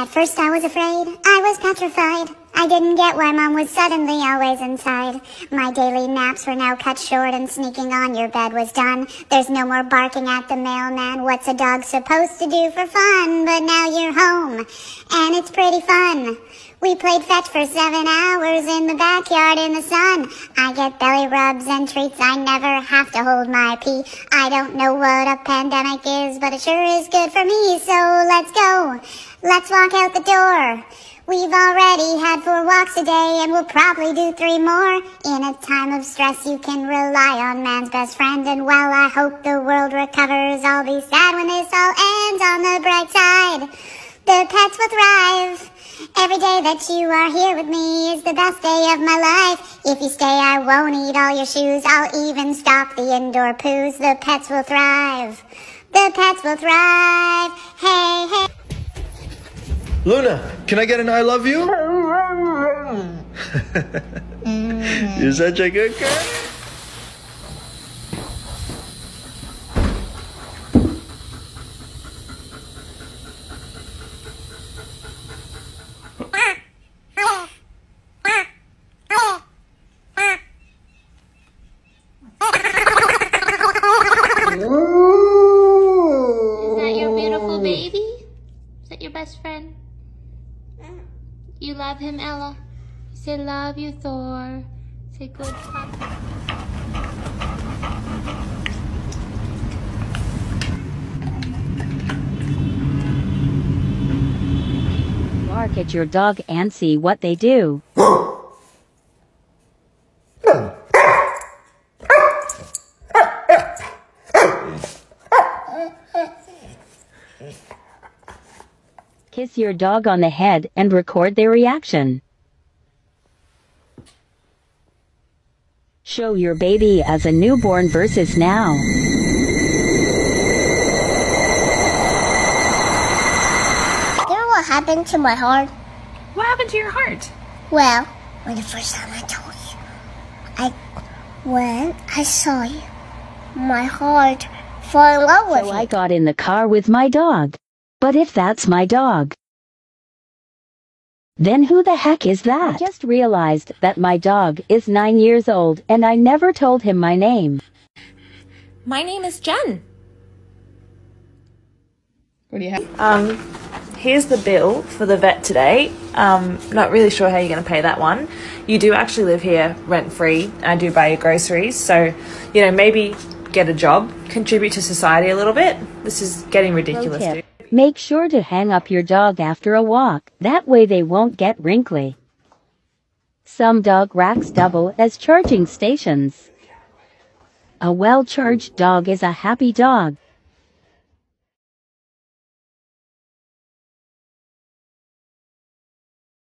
At first I was afraid, I was petrified. I didn't get why mom was suddenly always inside. My daily naps were now cut short and sneaking on your bed was done. There's no more barking at the mailman. What's a dog supposed to do for fun? But now you're home, and it's pretty fun. We played fetch for seven hours in the backyard in the sun. I get belly rubs and treats. I never have to hold my pee. I don't know what a pandemic is, but it sure is good for me. So let's go. Let's walk out the door. We've already had four walks a day and we'll probably do three more. In a time of stress, you can rely on man's best friend. And while I hope the world recovers, I'll be sad when this all ends on the bright side. The pets will thrive. Every day that you are here with me is the best day of my life. If you stay, I won't eat all your shoes. I'll even stop the indoor poos. The pets will thrive. The pets will thrive. Hey, hey. Luna, can I get an I love you? You're such a good girl. Is that your beautiful baby? Is that your best friend? You love him, Ella? Say love you, Thor. Say good papa. Bark at your dog and see what they do. Kiss your dog on the head and record their reaction. Show your baby as a newborn versus now. You know what happened to my heart? What happened to your heart? Well, when the first time I told you, I, when I saw you, my heart fell in love with So you. I got in the car with my dog. But if that's my dog, then who the heck is that? I just realized that my dog is nine years old and I never told him my name. My name is Jen. What do you have? Um, here's the bill for the vet today. Um, not really sure how you're going to pay that one. You do actually live here rent free. I do buy your groceries, so you know maybe get a job, contribute to society a little bit. This is getting ridiculous. Tip. Make sure to hang up your dog after a walk. That way they won't get wrinkly. Some dog racks double as charging stations. A well-charged dog is a happy dog.